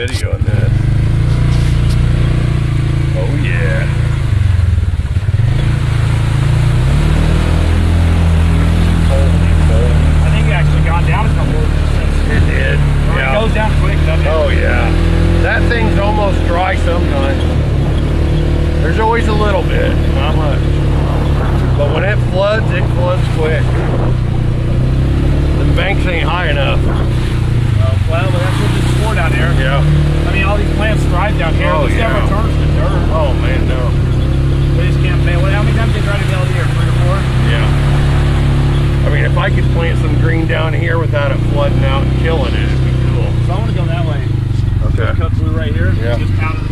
Video on this. Oh yeah. Holy moly. I think it actually gone down a couple of since. It did. It goes down quick, doesn't? Oh yeah. That thing's almost dry sometimes. There's always a little bit, not much. But when it floods, it floods quick. The banks ain't high enough. Oh, well, but that's what it's for down here. Yeah. I mean, all these plants thrive down here. Oh, this yeah. never turns to dirt. Oh man, no. We just can't pay. Well, how many times they try to build here? Three or four? Yeah. I mean, if I could plant some green down here without it flooding out and killing it, it'd be cool. So I want to go that way. Okay. Cut through right here. Yeah. Just pound